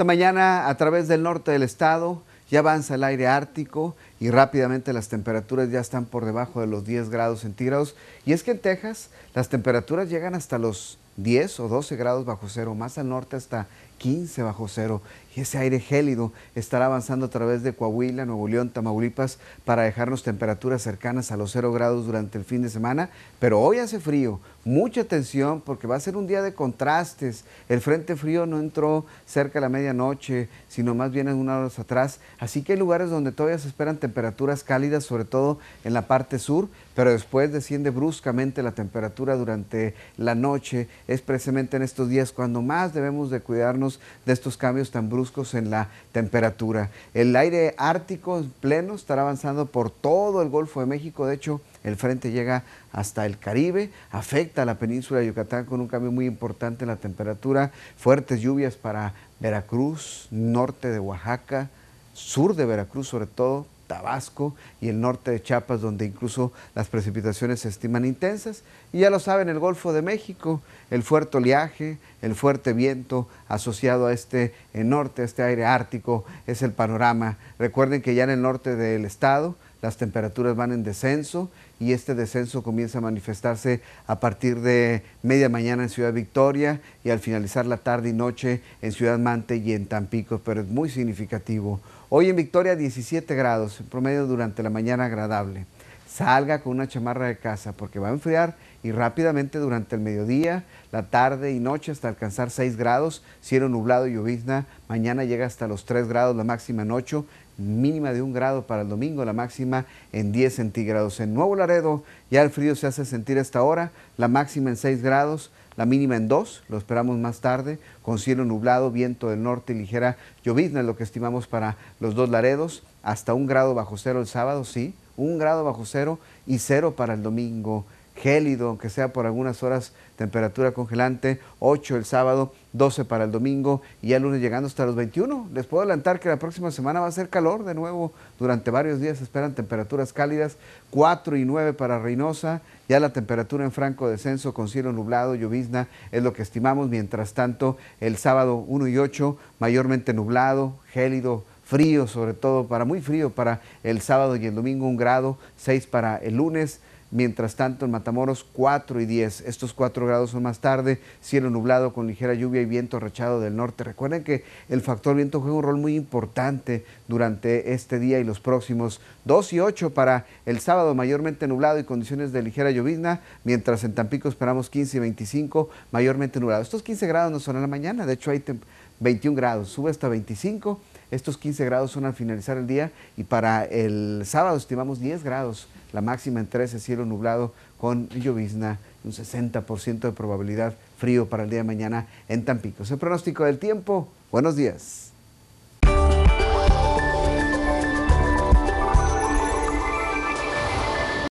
Esta mañana a través del norte del estado ya avanza el aire ártico y rápidamente las temperaturas ya están por debajo de los 10 grados centígrados. Y es que en Texas las temperaturas llegan hasta los 10 o 12 grados bajo cero, más al norte hasta 15 bajo cero y ese aire gélido estará avanzando a través de Coahuila, Nuevo León, Tamaulipas para dejarnos temperaturas cercanas a los 0 grados durante el fin de semana, pero hoy hace frío, mucha atención porque va a ser un día de contrastes. El frente frío no entró cerca de la medianoche, sino más bien en unas horas atrás, así que hay lugares donde todavía se esperan temperaturas cálidas, sobre todo en la parte sur, pero después desciende bruscamente la temperatura durante la noche. Es precisamente en estos días cuando más debemos de cuidarnos de estos cambios tan bruscos en la temperatura. El aire ártico en pleno estará avanzando por todo el Golfo de México. De hecho, el frente llega hasta el Caribe, afecta a la península de Yucatán con un cambio muy importante en la temperatura, fuertes lluvias para Veracruz, norte de Oaxaca, sur de Veracruz sobre todo, Tabasco y el norte de Chiapas, donde incluso las precipitaciones se estiman intensas. Y ya lo saben, el Golfo de México, el fuerte oleaje, el fuerte viento asociado a este norte, a este aire ártico, es el panorama. Recuerden que ya en el norte del estado las temperaturas van en descenso y este descenso comienza a manifestarse a partir de media mañana en Ciudad Victoria y al finalizar la tarde y noche en Ciudad Mante y en Tampico, pero es muy significativo. Hoy en Victoria 17 grados, en promedio durante la mañana agradable. Salga con una chamarra de casa porque va a enfriar y rápidamente durante el mediodía, la tarde y noche hasta alcanzar 6 grados, cielo nublado y llovizna. Mañana llega hasta los 3 grados, la máxima en 8 mínima de un grado para el domingo, la máxima en 10 centígrados. En Nuevo Laredo ya el frío se hace sentir esta hora, la máxima en 6 grados, la mínima en 2, lo esperamos más tarde, con cielo nublado, viento del norte y ligera llovizna, es lo que estimamos para los dos Laredos, hasta un grado bajo cero el sábado, sí, un grado bajo cero y cero para el domingo gélido, aunque sea por algunas horas, temperatura congelante, 8 el sábado, 12 para el domingo y ya el lunes llegando hasta los 21. Les puedo adelantar que la próxima semana va a ser calor de nuevo, durante varios días esperan temperaturas cálidas, 4 y 9 para Reynosa, ya la temperatura en franco descenso con cielo nublado, llovizna, es lo que estimamos, mientras tanto el sábado 1 y 8, mayormente nublado, gélido, frío, sobre todo para muy frío para el sábado y el domingo, un grado, 6 para el lunes, Mientras tanto, en Matamoros 4 y 10. Estos 4 grados son más tarde. Cielo nublado con ligera lluvia y viento rachado del norte. Recuerden que el factor viento juega un rol muy importante durante este día y los próximos 2 y 8 para el sábado, mayormente nublado y condiciones de ligera llovizna. Mientras en Tampico esperamos 15 y 25, mayormente nublado. Estos 15 grados no son en la mañana. De hecho, hay 21 grados. Sube hasta 25. Estos 15 grados son al finalizar el día y para el sábado estimamos 10 grados la máxima en 13, cielo nublado con llovizna, un 60% de probabilidad frío para el día de mañana en Tampico. Es el pronóstico del tiempo. Buenos días.